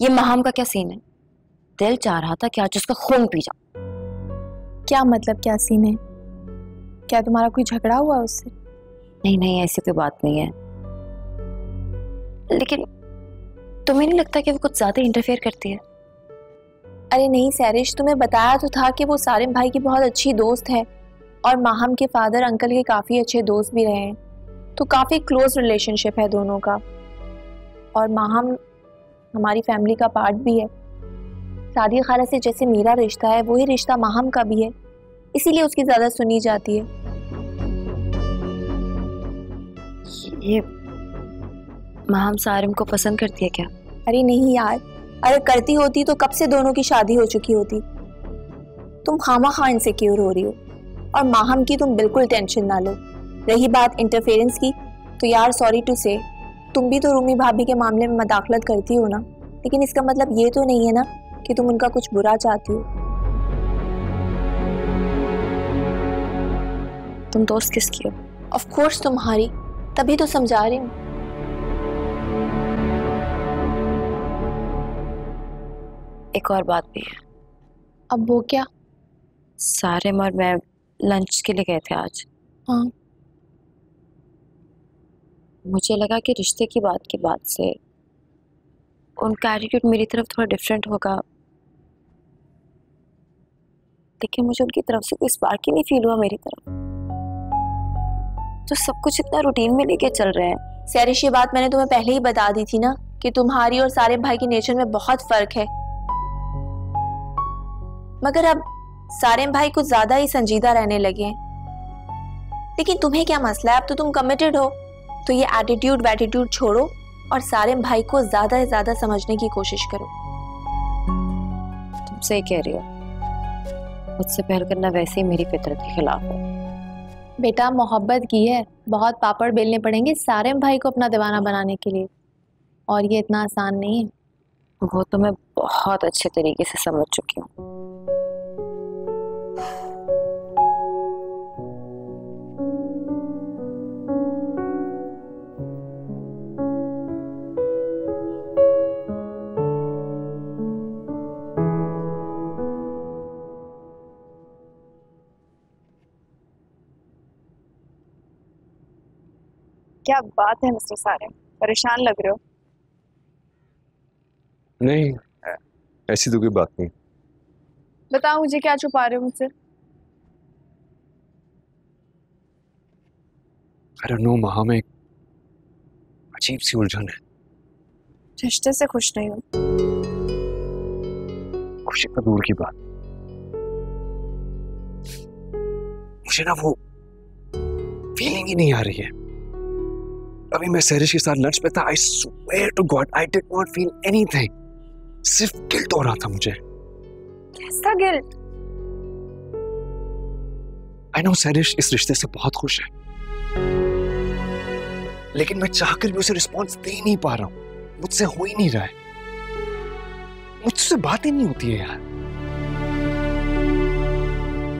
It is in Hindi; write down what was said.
ये महाम का क्या सीन है? दिल चाह रहा था कि आज उसका खून पी जाऊँ। क्या मतलब क्या सीन है? क्या तुम्हारा कोई झगड़ा हुआ उससे? नहीं नहीं ऐसी कोई बात नहीं है। लेकिन तुम्हें नहीं लगता कि वो कुछ ज़्यादा इंटरफेयर करती है? अरे नहीं सैरिश तुम्हें बताया तो था कि वो सारिम भाई की बहुत अच्छी दोस्त है और माहम के फादर अंकल के काफ़ी अच्छे दोस्त भी रहे हैं। तो काफ़ी क्लोज रिलेशनशिप है दोनों का। और माहम हमारी फैमिली का पार्ट भी है। सादिया खाला से जैसे मेरा रिश्ता है वही रिश्ता माहम का भी है। इसीलिए उसकी ज़्यादा सुनी जाती है। ये माहम सारिम को पसंद करती है क्या? अरे नहीं यार। अरे करती होती तो कब से दोनों की शादी हो चुकी होती? तुम खामा खा इनसिक्योर हो रही हो। और माहम की तुम बिल्कुल टेंशन ना लो। रही बात इंटरफेरेंस की तो यार सॉरी टू से तुम भी तो रूमी भाभी के मामले में मदाखलत करती हो ना? लेकिन इसका मतलब ये तो नहीं है ना कि तुम उनका कुछ बुरा चाहती हो। तुम दोस्त किसकी हो? ऑफ़ कोर्स तुम्हारी। तभी तो समझा रही हूँ। एक और बात भी है। अब वो क्या? सारे और मैं लंच के लिए गए थे आज। हाँ। मुझे लगा कि रिश्ते की बात के बाद से उनका एटीट्यूड मेरी तरफ़ थोड़ा डिफरेंट होगा। लेकिन मुझे उनकी तरफ़ से कोई स्पार्क ही नहीं फील हुआ मेरी तरफ़। तो सब कुछ इतना रूटीन में लेके चल रहे हैं। सैरिश ये बात मैंने तुम्हें पहले ही बता दी थी ना कि तुम्हारी और सारे भाई के नेचर में बहुत फ़र्क है। मगर अब सारे भाई कुछ ज़्यादा ही संजीदा रहने लगे हैं। लेकिन तुम्हें क्या मसला है? अब तो तुम कमिटेड हो। तो ये एटीट्यूड वैटीट्यूड छोड़ो। और सारे भाई को ज़्यादा से ज़्यादा समझने की कोशिश करो। तुम सही कह रही हो। मुझसे पहल करना वैसे ही मेरी फितरत के खिलाफ है। बेटा मोहब्बत की है। बहुत पापड़ बेलने पड़ेंगे सारे भाई को अपना दीवाना बनाने के लिए। और ये इतना आसान नहीं है। वो तो मैं बहुत अच्छे तरीके से समझ चुकी हूँ। क्या बात है मिस्टर सारे? परेशान लग रहे हो। नहीं ऐसी तो कोई बात नहीं। बताओ मुझे क्या छुपा रहे हो मुझसे? अरे नो महा में अजीब सी उलझन है। रिश्ते से खुश नहीं हूँ। खुशी तो दूर की बात। मुझे ना वो फीलिंग ही नहीं आ रही है। अभी मैं सैरिश के साथ लंच पे था I swear to god I did not feel anything सिर्फ़ गिल्ट हो रहा था मुझे। कैसा गिल्ट आई नो सैरिश इस रिश्ते से बहुत खुश है। लेकिन मैं चाहकर भी उसे रिस्पॉन्स दे नहीं पा रहा हूँ। मुझसे हो ही नहीं रहा है। मुझसे बात ही नहीं होती है यार।